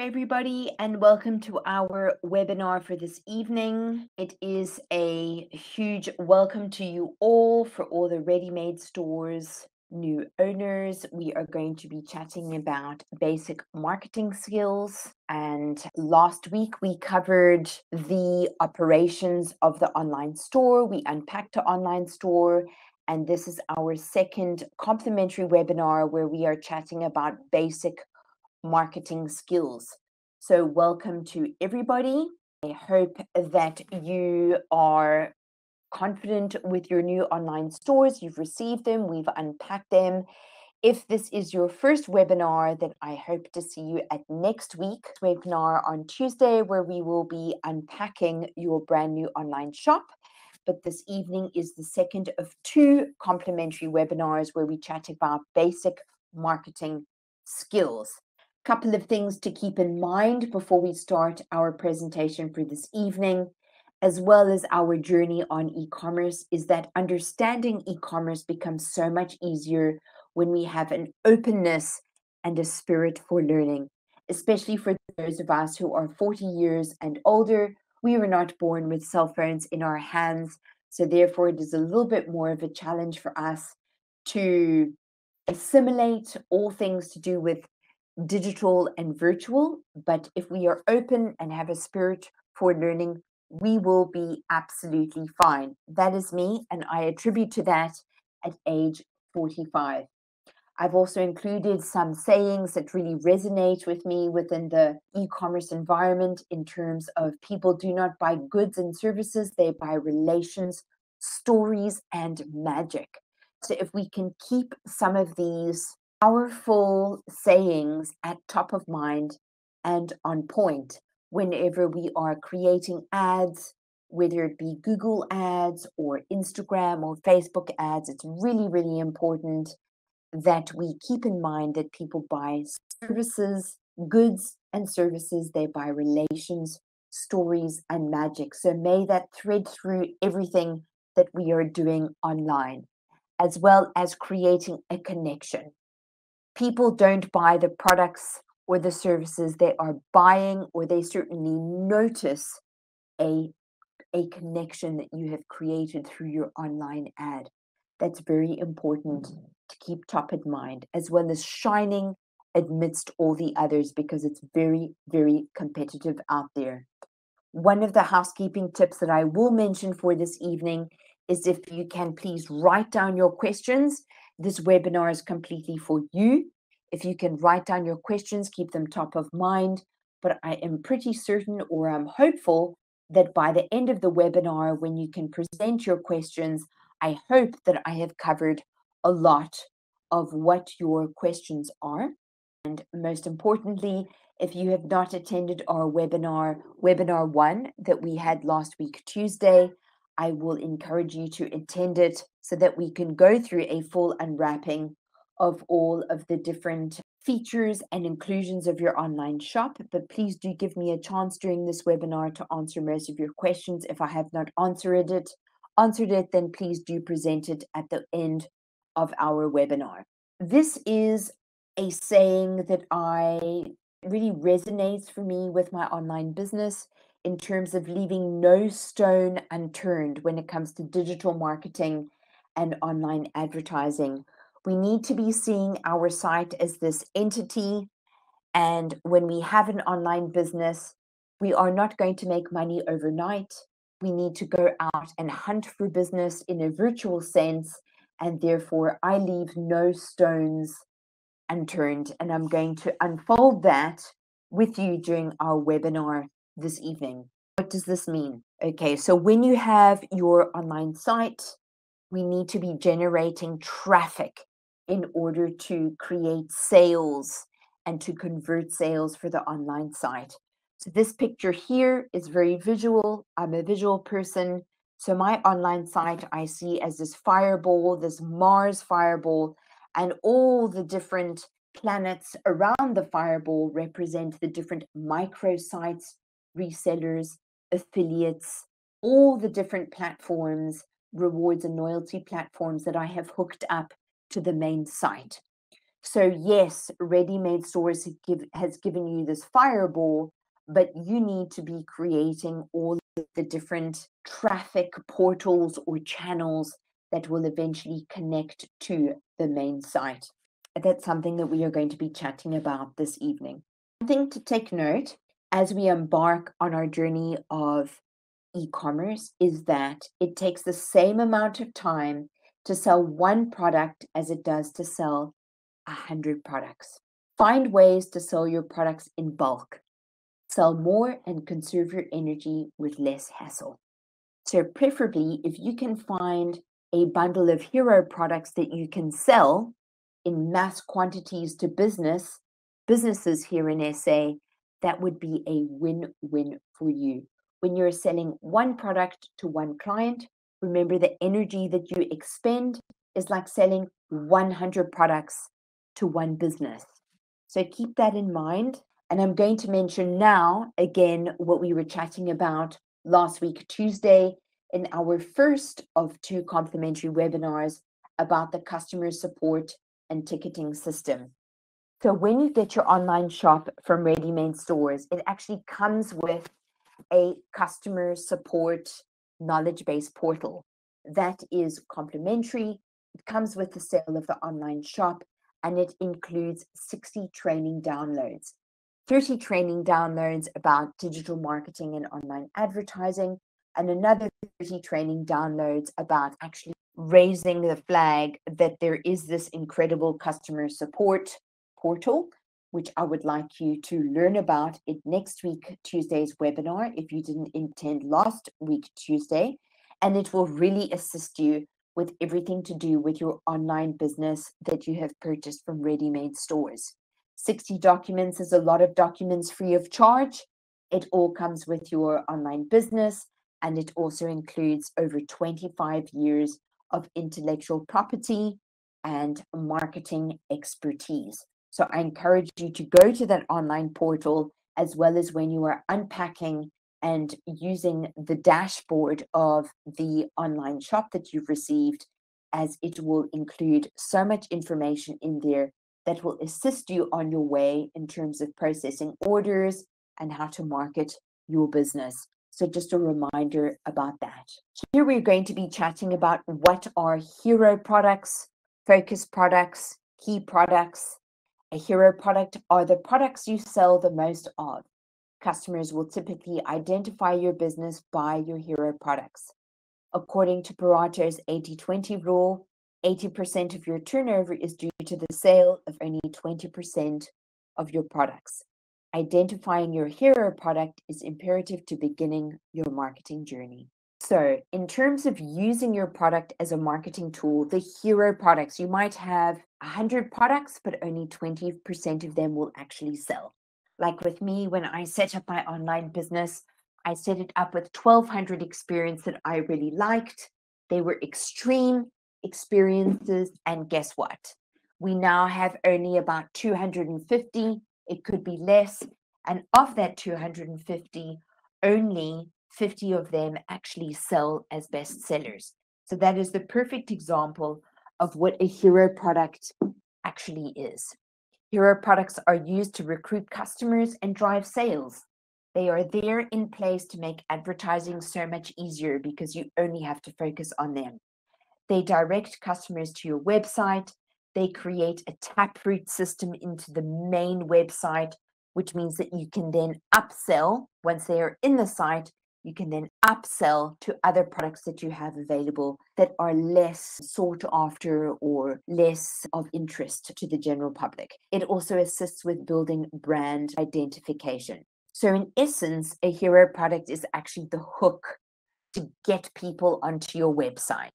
everybody, and welcome to our webinar for this evening. It is a huge welcome to you all for all the ready made stores, new owners. We are going to be chatting about basic marketing skills. And last week we covered the operations of the online store, we unpacked the online store. And this is our second complimentary webinar where we are chatting about basic marketing skills. So, welcome to everybody. I hope that you are confident with your new online stores. You've received them, we've unpacked them. If this is your first webinar, then I hope to see you at next week's webinar on Tuesday, where we will be unpacking your brand new online shop. But this evening is the second of two complimentary webinars where we chat about basic marketing skills couple of things to keep in mind before we start our presentation for this evening, as well as our journey on e commerce, is that understanding e commerce becomes so much easier when we have an openness and a spirit for learning, especially for those of us who are 40 years and older. We were not born with cell phones in our hands. So, therefore, it is a little bit more of a challenge for us to assimilate all things to do with digital and virtual. But if we are open and have a spirit for learning, we will be absolutely fine. That is me, and I attribute to that at age 45. I've also included some sayings that really resonate with me within the e commerce environment in terms of people do not buy goods and services, they buy relations, stories, and magic. So, if we can keep some of these powerful sayings at top of mind and on point whenever we are creating ads, whether it be Google ads or Instagram or Facebook ads. It's really, really important that we keep in mind that people buy services, goods, and services. They buy relations, stories, and magic. So may that thread through everything that we are doing online, as well as creating a connection people don't buy the products or the services they are buying, or they certainly notice a, a connection that you have created through your online ad. That's very important mm-hmm. to keep top of mind, as well as shining amidst all the others, because it's very, very competitive out there. One of the housekeeping tips that I will mention for this evening is if you can please write down your questions this webinar is completely for you. If you can write down your questions, keep them top of mind. But I am pretty certain or I'm hopeful that by the end of the webinar, when you can present your questions, I hope that I have covered a lot of what your questions are. And most importantly, if you have not attended our webinar, webinar one that we had last week, Tuesday, I will encourage you to attend it so that we can go through a full unwrapping of all of the different features and inclusions of your online shop. But please do give me a chance during this webinar to answer most of your questions. If I have not answered it, answered it, then please do present it at the end of our webinar. This is a saying that I really resonates for me with my online business in terms of leaving no stone unturned when it comes to digital marketing and online advertising. We need to be seeing our site as this entity. And when we have an online business, we are not going to make money overnight. We need to go out and hunt for business in a virtual sense. And therefore, I leave no stones unturned. And I'm going to unfold that with you during our webinar this evening. What does this mean? Okay, so when you have your online site, we need to be generating traffic in order to create sales and to convert sales for the online site. So this picture here is very visual. I'm a visual person. So my online site I see as this fireball, this Mars fireball, and all the different planets around the fireball represent the different microsites resellers, affiliates, all the different platforms, rewards and loyalty platforms that I have hooked up to the main site. So, yes, Ready Made Stores give, has given you this fireball, but you need to be creating all the different traffic portals or channels that will eventually connect to the main site. That's something that we are going to be chatting about this evening. Something to take note as we embark on our journey of e commerce is that it takes the same amount of time to sell one product as it does to sell a hundred products. Find ways to sell your products in bulk. Sell more and conserve your energy with less hassle. So, preferably, if you can find a bundle of hero products that you can sell in mass quantities to business businesses here in SA, that would be a win-win for you. When you're selling one product to one client, remember the energy that you expend is like selling 100 products to one business. So keep that in mind. And I'm going to mention now again what we were chatting about last week, Tuesday, in our first of two complimentary webinars about the customer support and ticketing system. So when you get your online shop from Ready Made Stores, it actually comes with a customer support knowledge base portal that is complimentary. It comes with the sale of the online shop and it includes 60 training downloads. 30 training downloads about digital marketing and online advertising, and another 30 training downloads about actually raising the flag that there is this incredible customer support portal, which I would like you to learn about it next week, Tuesday's webinar, if you didn't attend last week, Tuesday. And it will really assist you with everything to do with your online business that you have purchased from ready made stores. 60 documents is a lot of documents free of charge. It all comes with your online business, and it also includes over 25 years of intellectual property and marketing expertise. So I encourage you to go to that online portal as well as when you are unpacking and using the dashboard of the online shop that you've received, as it will include so much information in there that will assist you on your way in terms of processing orders and how to market your business. So, just a reminder about that. Here we're going to be chatting about what are hero products, focus products, key products. A hero product are the products you sell the most of. Customers will typically identify your business by your hero products. According to Pareto's 80 20 rule, 80% of your turnover is due to the sale of only 20% of your products. Identifying your hero product is imperative to beginning your marketing journey. So, in terms of using your product as a marketing tool, the hero products, you might have 100 products, but only 20% of them will actually sell. Like with me, when I set up my online business, I set it up with 1200 experiences that I really liked. They were extreme experiences. And guess what? We now have only about 250. It could be less. And of that 250, only 50 of them actually sell as bestsellers. So that is the perfect example of what a hero product actually is. Hero products are used to recruit customers and drive sales. They are there in place to make advertising so much easier because you only have to focus on them. They direct customers to your website. They create a taproot system into the main website, which means that you can then upsell once they are in the site you can then upsell to other products that you have available that are less sought after or less of interest to the general public. It also assists with building brand identification. So, in essence, a hero product is actually the hook to get people onto your website.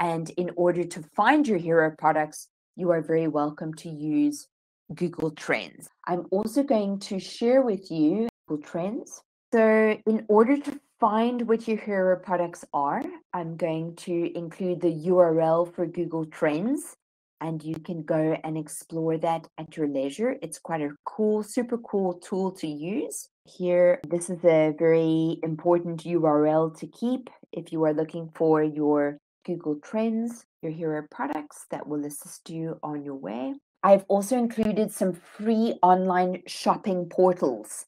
And in order to find your hero products, you are very welcome to use Google Trends. I'm also going to share with you Google Trends so in order to find what your hero products are, I'm going to include the URL for Google Trends and you can go and explore that at your leisure. It's quite a cool, super cool tool to use. Here, this is a very important URL to keep if you are looking for your Google Trends, your hero products that will assist you on your way. I've also included some free online shopping portals.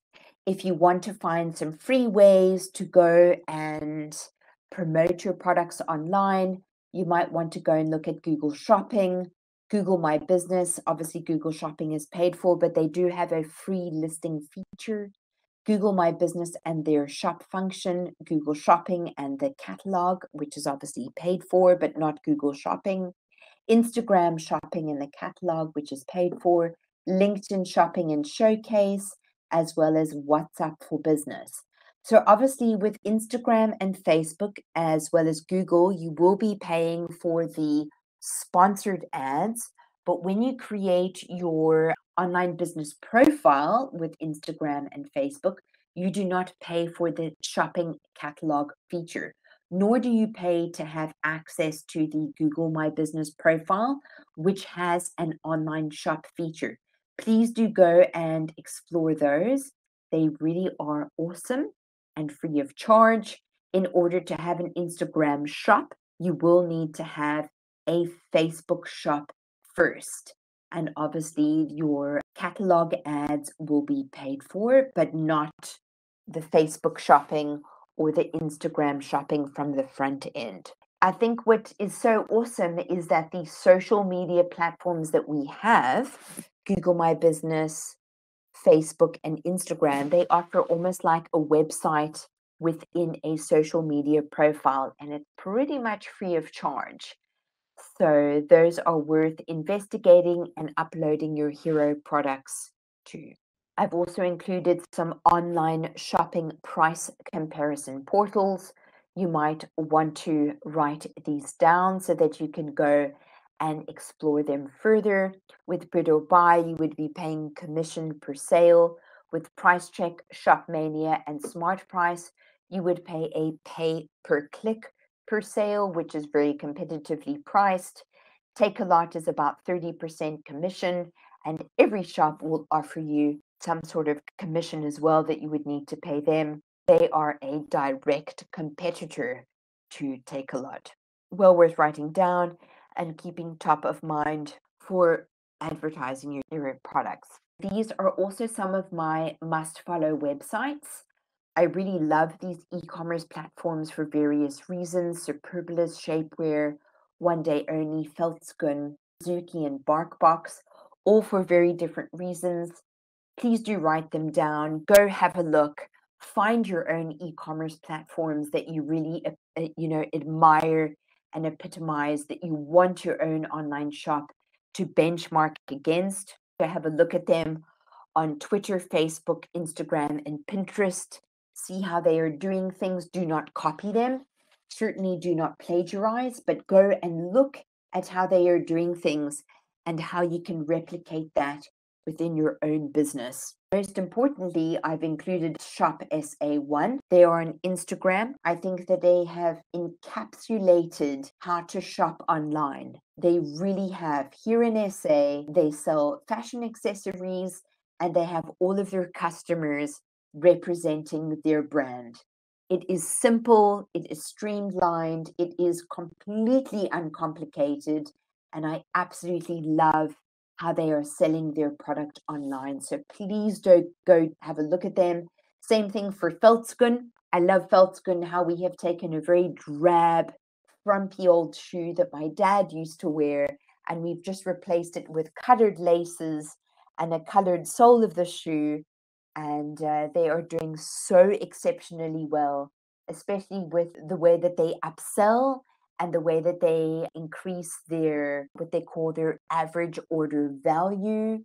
If you want to find some free ways to go and promote your products online, you might want to go and look at Google Shopping, Google My Business. Obviously, Google Shopping is paid for, but they do have a free listing feature. Google My Business and their shop function, Google Shopping and the catalog, which is obviously paid for, but not Google Shopping. Instagram Shopping in the catalog, which is paid for. LinkedIn Shopping and Showcase, as well as WhatsApp for Business. So, obviously, with Instagram and Facebook, as well as Google, you will be paying for the sponsored ads. But when you create your online business profile with Instagram and Facebook, you do not pay for the shopping catalog feature, nor do you pay to have access to the Google My Business profile, which has an online shop feature. Please do go and explore those. They really are awesome and free of charge. In order to have an Instagram shop, you will need to have a Facebook shop first. And obviously, your catalog ads will be paid for, but not the Facebook shopping or the Instagram shopping from the front end. I think what is so awesome is that the social media platforms that we have, Google My Business, Facebook, and Instagram, they offer almost like a website within a social media profile, and it's pretty much free of charge. So those are worth investigating and uploading your hero products to. I've also included some online shopping price comparison portals. You might want to write these down so that you can go and explore them further. With Bid or Buy, you would be paying commission per sale. With Price Check, Shopmania, and Smart Price, you would pay a pay per click per sale, which is very competitively priced. Takealot is about 30% commission, and every shop will offer you some sort of commission as well that you would need to pay them. They are a direct competitor to Takealot. Well worth writing down and keeping top of mind for advertising your, your products. These are also some of my must follow websites. I really love these e commerce platforms for various reasons Superbalist, Shapewear, One Day Only, Veldskoen, Zuki, and Barkbox, all for very different reasons. Please do write them down. Go have a look. Find your own e commerce platforms that you really uh, you know, admire and epitomize that you want your own online shop to benchmark against. Go have a look at them on Twitter, Facebook, Instagram, and Pinterest see how they are doing things. Do not copy them. Certainly do not plagiarize, but go and look at how they are doing things and how you can replicate that within your own business. Most importantly, I've included Shop SA1. They are on Instagram. I think that they have encapsulated how to shop online. They really have. Here in SA, they sell fashion accessories and they have all of their customers representing their brand. It is simple, it is streamlined, it is completely uncomplicated, and I absolutely love how they are selling their product online. So please do go have a look at them. Same thing for Veldskoen. I love Veldskoen, how we have taken a very drab, frumpy old shoe that my dad used to wear, and we've just replaced it with colored laces and a colored sole of the shoe and uh, they are doing so exceptionally well, especially with the way that they upsell and the way that they increase their what they call their average order value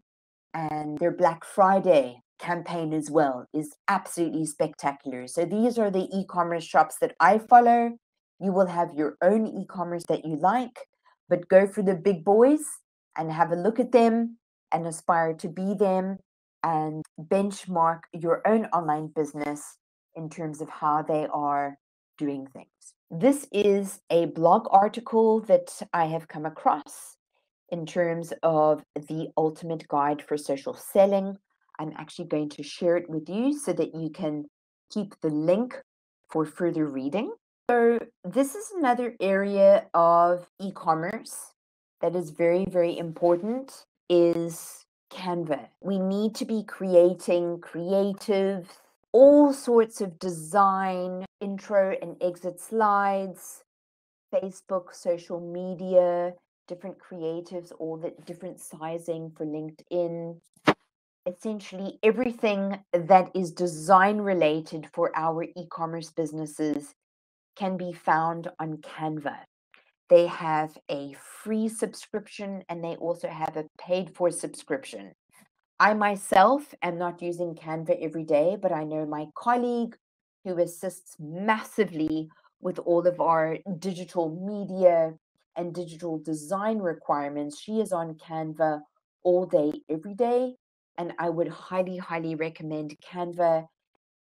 and their Black Friday campaign as well is absolutely spectacular. So these are the e-commerce shops that I follow. You will have your own e-commerce that you like, but go for the big boys and have a look at them and aspire to be them and benchmark your own online business in terms of how they are doing things. This is a blog article that I have come across in terms of the ultimate guide for social selling. I'm actually going to share it with you so that you can keep the link for further reading. So, this is another area of e commerce that is very, very important is Canva. We need to be creating creative, all sorts of design, intro and exit slides, Facebook, social media, different creatives, all the different sizing for LinkedIn. Essentially, everything that is design related for our e commerce businesses can be found on Canva. They have a free subscription and they also have a paid for subscription. I myself am not using Canva every day, but I know my colleague who assists massively with all of our digital media and digital design requirements. She is on Canva all day, every day. And I would highly, highly recommend Canva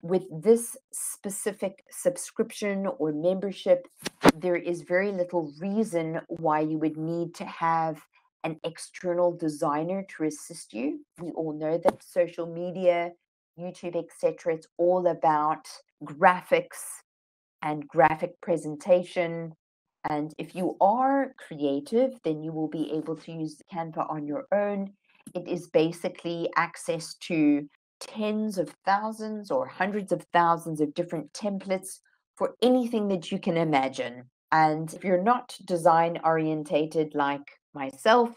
with this specific subscription or membership, there is very little reason why you would need to have an external designer to assist you. We all know that social media, YouTube, etc., it's all about graphics and graphic presentation. And if you are creative, then you will be able to use Canva on your own. It is basically access to tens of thousands or hundreds of thousands of different templates for anything that you can imagine. And if you're not design orientated like myself,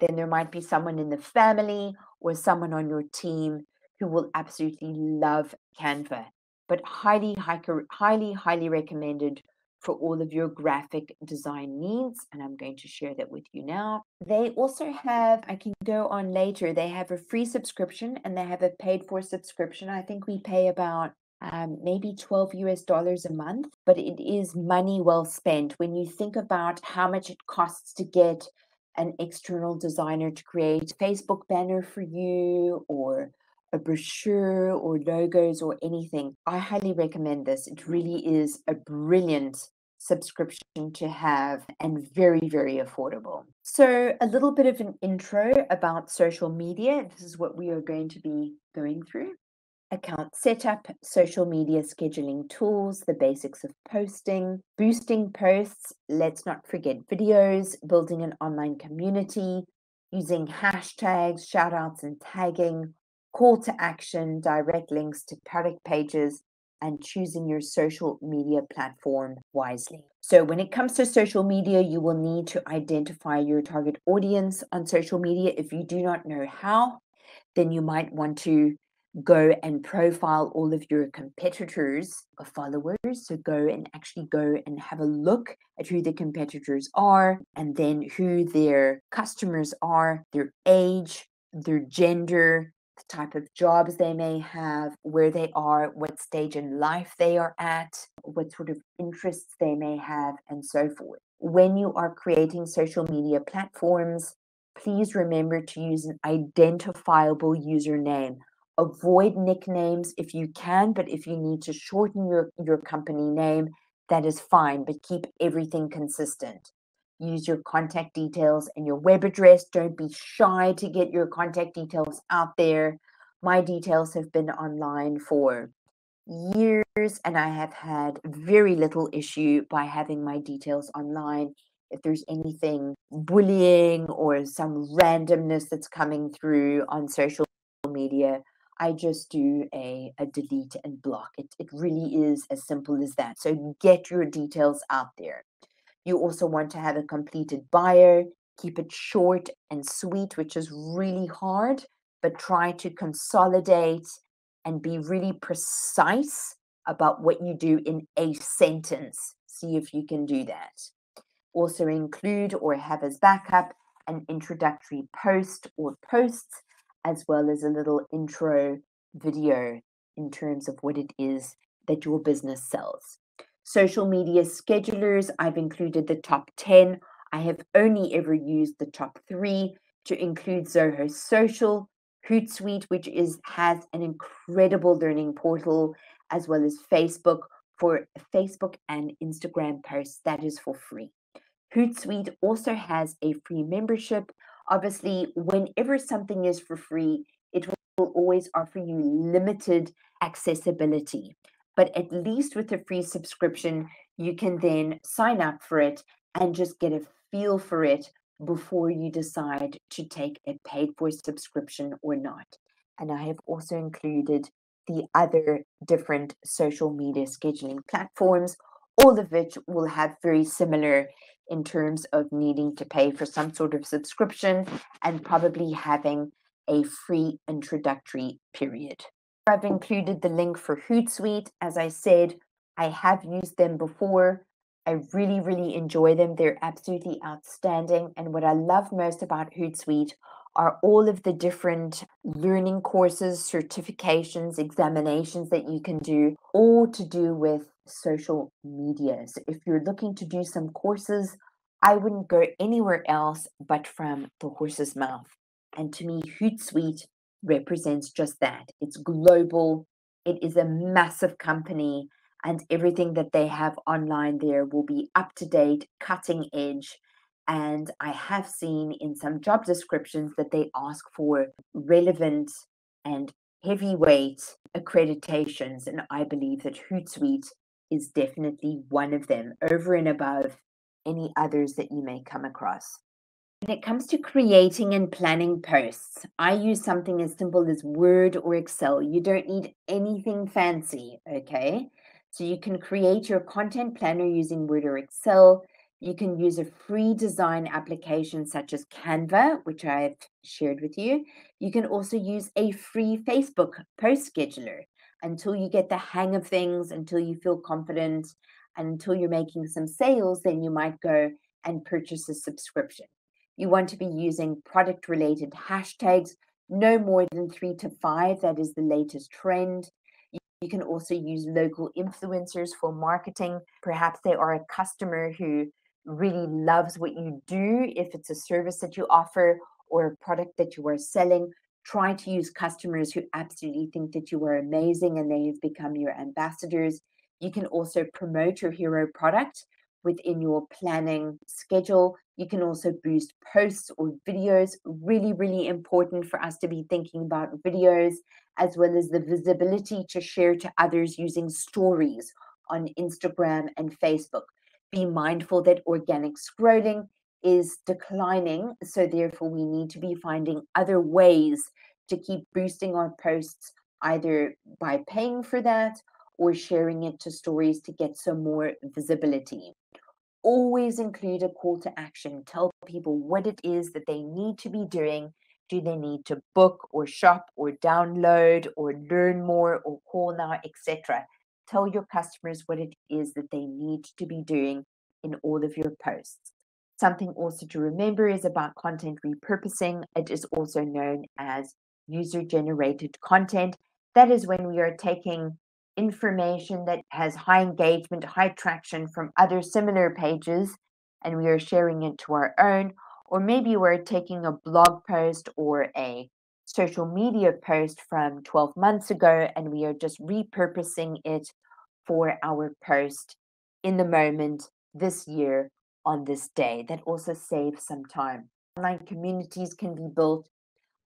then there might be someone in the family or someone on your team who will absolutely love Canva. But highly, highly, highly recommended for all of your graphic design needs. And I'm going to share that with you now. They also have, I can go on later, they have a free subscription and they have a paid for subscription. I think we pay about um, maybe 12 US dollars a month, but it is money well spent when you think about how much it costs to get an external designer to create a Facebook banner for you or a brochure or logos or anything, I highly recommend this. It really is a brilliant subscription to have and very, very affordable. So, a little bit of an intro about social media. This is what we are going to be going through account setup, social media scheduling tools, the basics of posting, boosting posts, let's not forget videos, building an online community, using hashtags, shoutouts, and tagging, call to action, direct links to product pages, and choosing your social media platform wisely. So, when it comes to social media, you will need to identify your target audience on social media. If you do not know how, then you might want to go and profile all of your competitors or followers. So go and actually go and have a look at who the competitors are and then who their customers are, their age, their gender, the type of jobs they may have, where they are, what stage in life they are at, what sort of interests they may have, and so forth. When you are creating social media platforms, please remember to use an identifiable username. Avoid nicknames if you can, but if you need to shorten your, your company name, that is fine, but keep everything consistent use your contact details and your web address. Don't be shy to get your contact details out there. My details have been online for years and I have had very little issue by having my details online. If there's anything bullying or some randomness that's coming through on social media, I just do a, a delete and block. It, it really is as simple as that. So get your details out there. You also want to have a completed bio, keep it short and sweet, which is really hard, but try to consolidate and be really precise about what you do in a sentence. See if you can do that. Also, include or have as backup an introductory post or posts, as well as a little intro video in terms of what it is that your business sells. Social media schedulers, I've included the top 10. I have only ever used the top three to include Zoho Social, Hootsuite, which is has an incredible learning portal, as well as Facebook for Facebook and Instagram posts that is for free. Hootsuite also has a free membership. Obviously, whenever something is for free, it will always offer you limited accessibility but at least with a free subscription, you can then sign up for it and just get a feel for it before you decide to take a paid for subscription or not. And I have also included the other different social media scheduling platforms, all of which will have very similar in terms of needing to pay for some sort of subscription and probably having a free introductory period. I've included the link for Hootsuite. As I said, I have used them before. I really, really enjoy them. They're absolutely outstanding. And what I love most about Hootsuite are all of the different learning courses, certifications, examinations that you can do, all to do with social media. So if you're looking to do some courses, I wouldn't go anywhere else but from the horse's mouth. And to me, Hootsuite represents just that. It's global, it is a massive company, and everything that they have online there will be up to date, cutting edge. And I have seen in some job descriptions that they ask for relevant and heavyweight accreditations. And I believe that Hootsuite is definitely one of them, over and above any others that you may come across. When it comes to creating and planning posts, I use something as simple as Word or Excel. You don't need anything fancy, okay? So you can create your content planner using Word or Excel. You can use a free design application such as Canva, which I've shared with you. You can also use a free Facebook post scheduler until you get the hang of things, until you feel confident, and until you're making some sales, then you might go and purchase a subscription. You want to be using product related hashtags, no more than three to five. That is the latest trend. You can also use local influencers for marketing. Perhaps they are a customer who really loves what you do. If it's a service that you offer or a product that you are selling, try to use customers who absolutely think that you are amazing and they have become your ambassadors. You can also promote your hero product within your planning schedule. You can also boost posts or videos. Really, really important for us to be thinking about videos as well as the visibility to share to others using stories on Instagram and Facebook. Be mindful that organic scrolling is declining. So, therefore, we need to be finding other ways to keep boosting our posts, either by paying for that or sharing it to stories to get some more visibility. Always include a call to action. Tell people what it is that they need to be doing. Do they need to book or shop or download or learn more or call now, etc.? Tell your customers what it is that they need to be doing in all of your posts. Something also to remember is about content repurposing. It is also known as user generated content. That is when we are taking information that has high engagement, high traction from other similar pages, and we are sharing it to our own. Or maybe we're taking a blog post or a social media post from 12 months ago and we are just repurposing it for our post in the moment this year on this day. That also saves some time. Online communities can be built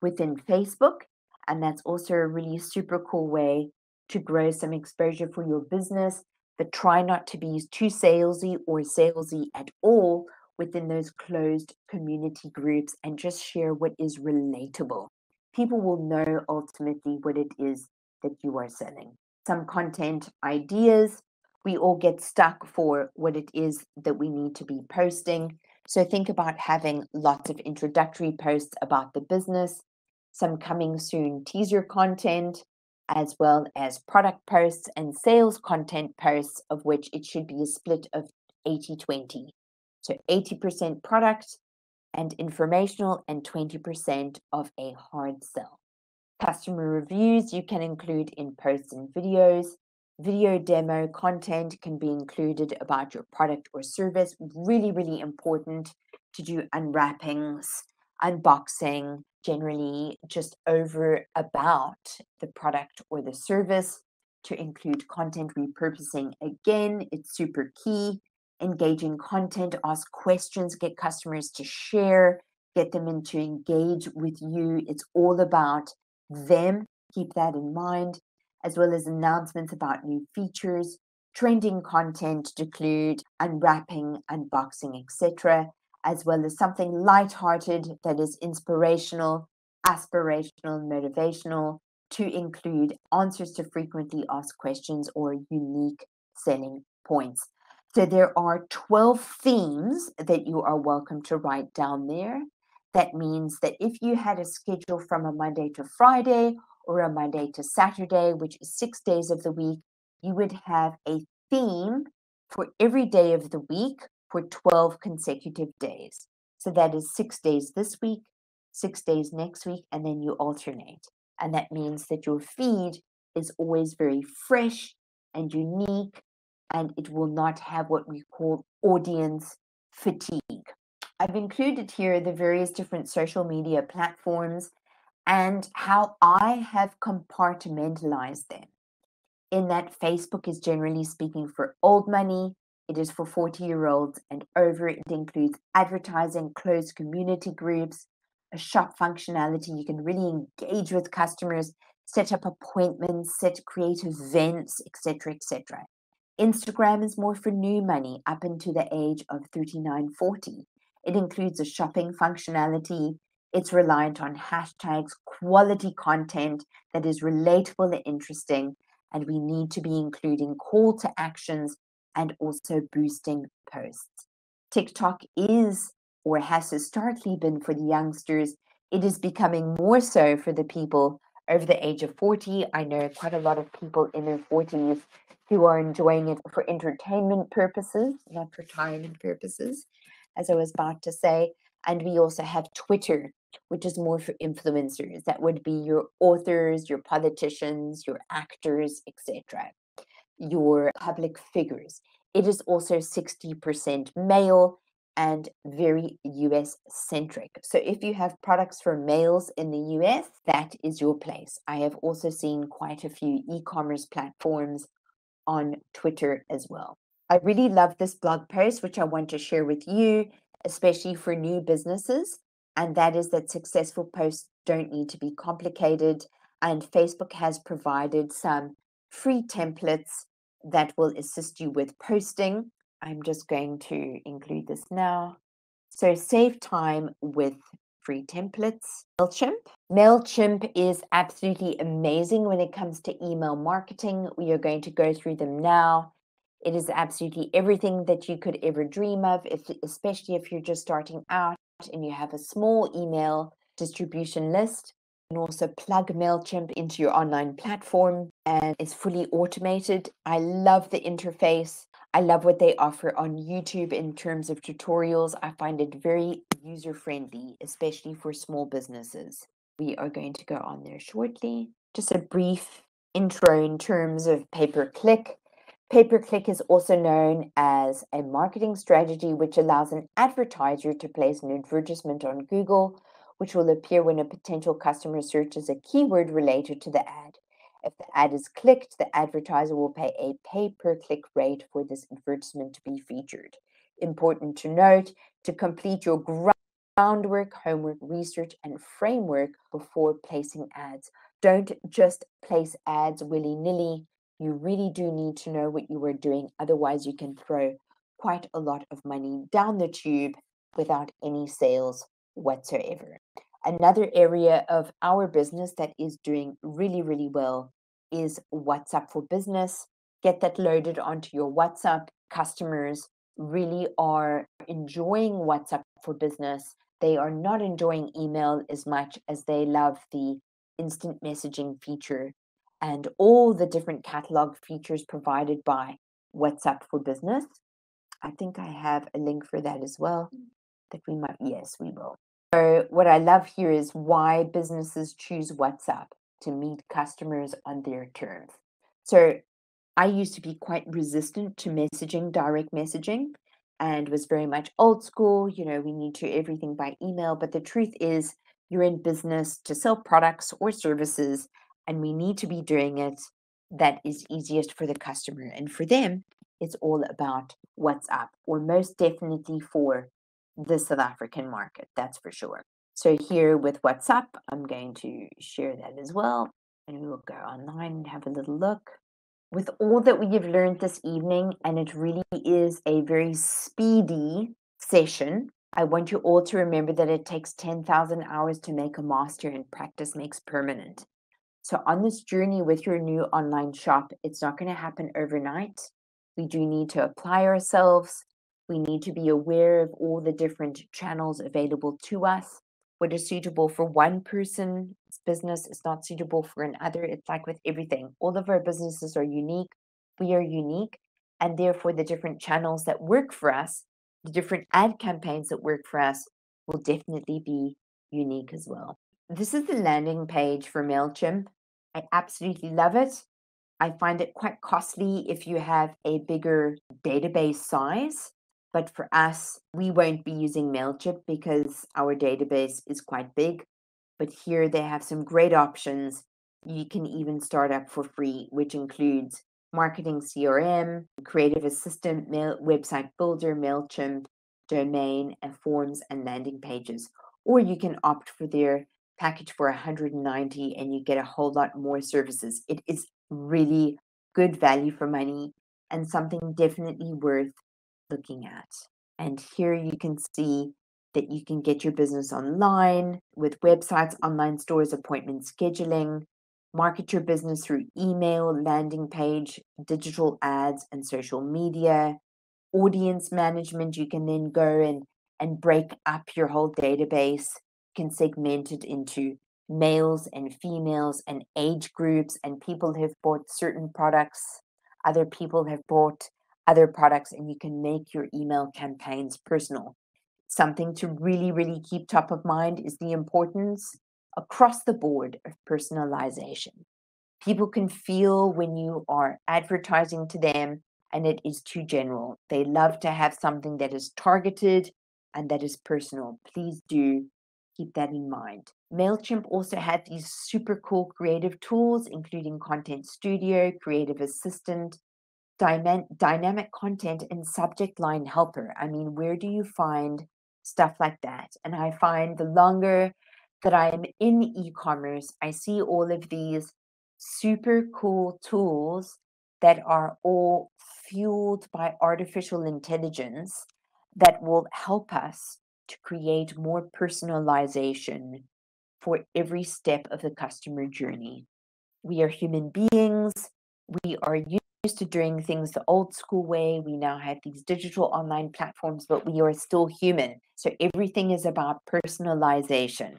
within Facebook, and that's also a really super cool way to grow some exposure for your business, but try not to be too salesy or salesy at all within those closed community groups and just share what is relatable. People will know ultimately what it is that you are selling. Some content ideas. We all get stuck for what it is that we need to be posting. So think about having lots of introductory posts about the business, some coming soon teaser content, as well as product posts and sales content posts, of which it should be a split of 80 20. So 80% product and informational, and 20% of a hard sell. Customer reviews you can include in posts and videos. Video demo content can be included about your product or service. Really, really important to do unwrappings, unboxing, generally just over about the product or the service to include content repurposing. Again, it's super key. Engaging content, ask questions, get customers to share, get them in to engage with you. It's all about them. Keep that in mind, as well as announcements about new features, trending content to include unwrapping, unboxing, etc as well as something light-hearted that is inspirational, aspirational, motivational, to include answers to frequently asked questions or unique selling points. So there are 12 themes that you are welcome to write down there. That means that if you had a schedule from a Monday to Friday or a Monday to Saturday, which is six days of the week, you would have a theme for every day of the week for 12 consecutive days. So that is six days this week, six days next week, and then you alternate. And that means that your feed is always very fresh and unique, and it will not have what we call audience fatigue. I've included here the various different social media platforms and how I have compartmentalized them. In that Facebook is generally speaking for old money, it is for 40 year olds and over. It includes advertising, closed community groups, a shop functionality. You can really engage with customers, set up appointments, set create events, etc. etc. Instagram is more for new money up into the age of 39, 40. It includes a shopping functionality. It's reliant on hashtags, quality content that is relatable and interesting. And we need to be including call to actions and also boosting posts. TikTok is or has historically been for the youngsters. It is becoming more so for the people over the age of 40. I know quite a lot of people in their 40s who are enjoying it for entertainment purposes, not retirement purposes, as I was about to say. And we also have Twitter, which is more for influencers. That would be your authors, your politicians, your actors, etc your public figures. It is also 60% male and very US centric. So if you have products for males in the US, that is your place. I have also seen quite a few e commerce platforms on Twitter as well. I really love this blog post, which I want to share with you, especially for new businesses. And that is that successful posts don't need to be complicated. And Facebook has provided some free templates that will assist you with posting. I'm just going to include this now. So save time with free templates. MailChimp. MailChimp is absolutely amazing when it comes to email marketing. We are going to go through them now. It is absolutely everything that you could ever dream of, if, especially if you're just starting out and you have a small email distribution list can also plug MailChimp into your online platform and it's fully automated. I love the interface. I love what they offer on YouTube in terms of tutorials. I find it very user friendly, especially for small businesses. We are going to go on there shortly. Just a brief intro in terms of pay per click. Pay per click is also known as a marketing strategy which allows an advertiser to place an advertisement on Google which will appear when a potential customer searches a keyword related to the ad. If the ad is clicked, the advertiser will pay a pay per click rate for this advertisement to be featured. Important to note to complete your groundwork, homework, research, and framework before placing ads. Don't just place ads willy nilly. You really do need to know what you are doing, otherwise, you can throw quite a lot of money down the tube without any sales whatsoever. Another area of our business that is doing really, really well is WhatsApp for Business. Get that loaded onto your WhatsApp. Customers really are enjoying WhatsApp for Business. They are not enjoying email as much as they love the instant messaging feature and all the different catalog features provided by WhatsApp for Business. I think I have a link for that as well that we might, yes, we will. So, what I love here is why businesses choose WhatsApp to meet customers on their terms. So, I used to be quite resistant to messaging, direct messaging, and was very much old school. You know, we need to everything by email. But the truth is, you're in business to sell products or services, and we need to be doing it that is easiest for the customer. And for them, it's all about WhatsApp, or most definitely for the South African market, that's for sure. So here with WhatsApp, I'm going to share that as well. And we will go online and have a little look. With all that we have learned this evening, and it really is a very speedy session, I want you all to remember that it takes 10,000 hours to make a master and practice makes permanent. So, on this journey with your new online shop, it's not going to happen overnight. We do need to apply ourselves. We need to be aware of all the different channels available to us. What is suitable for one person's business is not suitable for another. It's like with everything, all of our businesses are unique. We are unique. And therefore, the different channels that work for us, the different ad campaigns that work for us, will definitely be unique as well. This is the landing page for MailChimp. I absolutely love it. I find it quite costly if you have a bigger database size. But for us, we won't be using MailChimp because our database is quite big. But here they have some great options. You can even start up for free, which includes marketing CRM, creative assistant, mail, website builder, MailChimp, domain, and forms and landing pages. Or you can opt for their package for 190 and you get a whole lot more services. It is really good value for money and something definitely worth looking at. And here you can see that you can get your business online with websites, online stores, appointment scheduling, market your business through email, landing page, digital ads, and social media. Audience management, you can then go and, and break up your whole database can segment it into males and females and age groups and people have bought certain products other people have bought other products and you can make your email campaigns personal. Something to really really keep top of mind is the importance across the board of personalization. People can feel when you are advertising to them and it is too general. They love to have something that is targeted and that is personal. Please do keep that in mind. MailChimp also had these super cool creative tools, including Content Studio, Creative Assistant, dyna- dynamic content, and subject line helper. I mean, where do you find stuff like that? And I find the longer that I'm in e commerce, I see all of these super cool tools that are all fueled by artificial intelligence that will help us to create more personalization for every step of the customer journey. We are human beings. We are used to doing things the old school way. We now have these digital online platforms, but we are still human. So everything is about personalization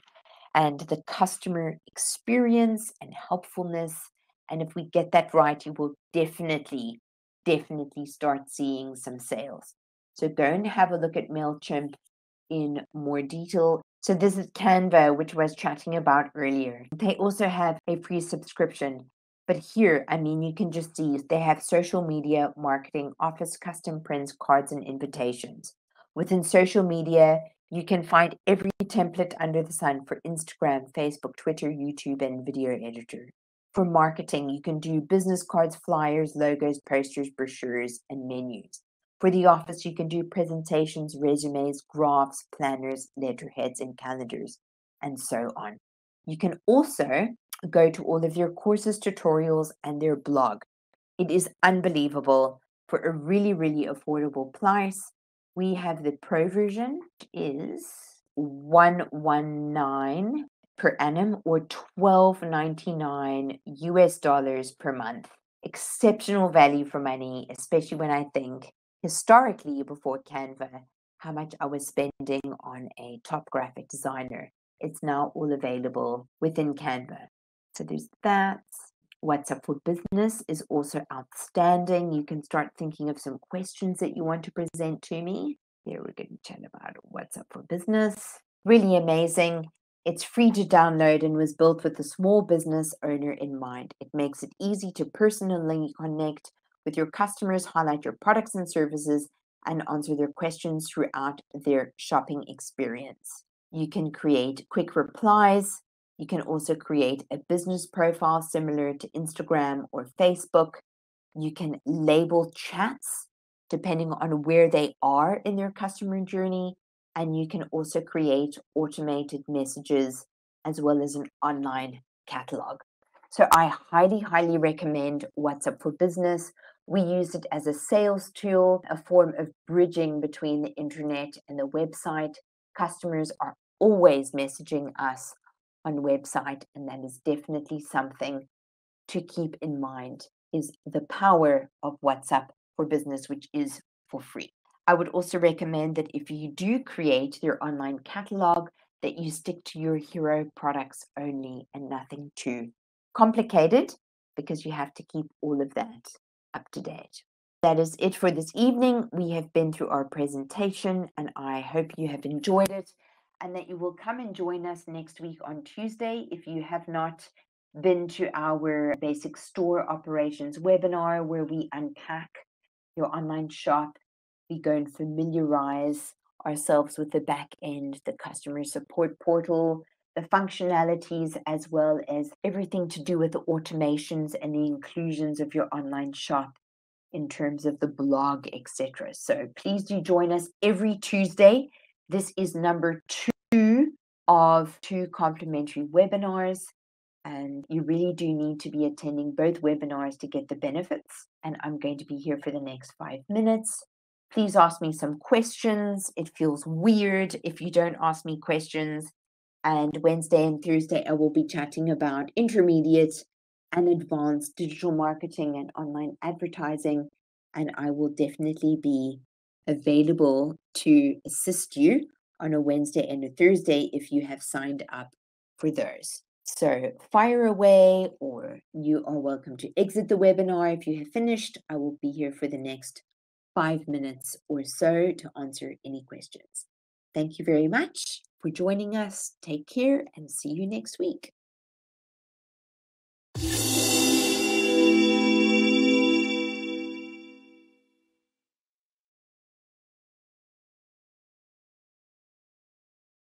and the customer experience and helpfulness. And if we get that right, you will definitely, definitely start seeing some sales. So go and have a look at MailChimp in more detail. So this is Canva, which was chatting about earlier. They also have a free subscription. But here, I mean, you can just see they have social media, marketing, office custom prints, cards, and invitations. Within social media, you can find every template under the sun for Instagram, Facebook, Twitter, YouTube, and video editor. For marketing, you can do business cards, flyers, logos, posters, brochures, and menus. For the office, you can do presentations, resumes, graphs, planners, letterheads, and calendars, and so on. You can also go to all of your courses, tutorials, and their blog. It is unbelievable for a really, really affordable price. We have the pro version, which is 119 per annum or 12.99 US dollars per month. Exceptional value for money, especially when I think historically before Canva how much I was spending on a top graphic designer. It's now all available within Canva. So there's that. WhatsApp for Business is also outstanding. You can start thinking of some questions that you want to present to me. Here we're going to chat about WhatsApp for Business. Really amazing. It's free to download and was built with the small business owner in mind. It makes it easy to personally connect with your customers, highlight your products and services, and answer their questions throughout their shopping experience. You can create quick replies. You can also create a business profile similar to Instagram or Facebook. You can label chats depending on where they are in their customer journey. And you can also create automated messages as well as an online catalog. So I highly, highly recommend WhatsApp for Business. We use it as a sales tool, a form of bridging between the internet and the website. Customers are always messaging us on website, and that is definitely something to keep in mind is the power of WhatsApp for business, which is for free. I would also recommend that if you do create your online catalog, that you stick to your hero products only and nothing too complicated because you have to keep all of that up to date. That is it for this evening. We have been through our presentation and I hope you have enjoyed it and that you will come and join us next week on Tuesday. If you have not been to our basic store operations webinar where we unpack your online shop, we go and familiarize ourselves with the back end, the customer support portal, the functionalities, as well as everything to do with the automations and the inclusions of your online shop in terms of the blog, etc. So please do join us every Tuesday. This is number two of two complimentary webinars. And you really do need to be attending both webinars to get the benefits. And I'm going to be here for the next five minutes. Please ask me some questions. It feels weird if you don't ask me questions. And Wednesday and Thursday, I will be chatting about intermediate and advanced digital marketing and online advertising. And I will definitely be available to assist you on a Wednesday and a Thursday if you have signed up for those. So fire away, or you are welcome to exit the webinar if you have finished. I will be here for the next five minutes or so to answer any questions. Thank you very much for joining us. Take care and see you next week.